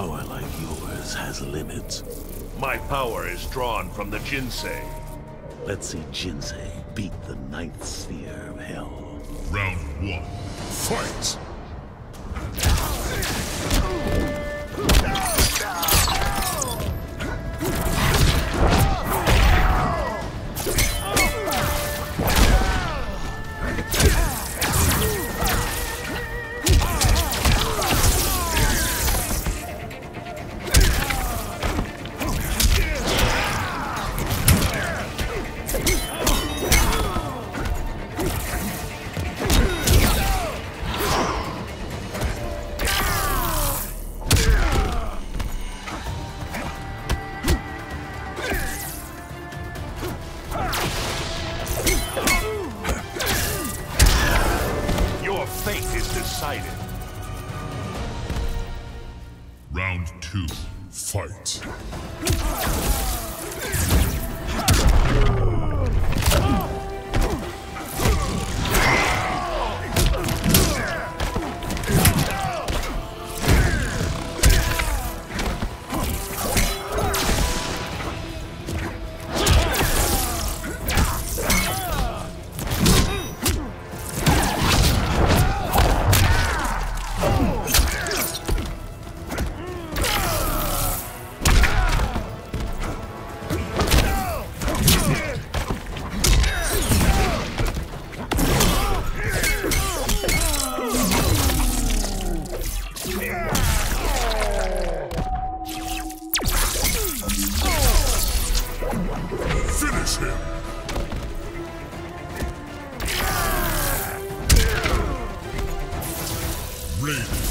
power like yours has limits. My power is drawn from the Jinsei. Let's see Jinsei beat the ninth sphere of hell. Round one, fight! Fate is decided. Round two. Fight! Finish him! Wins.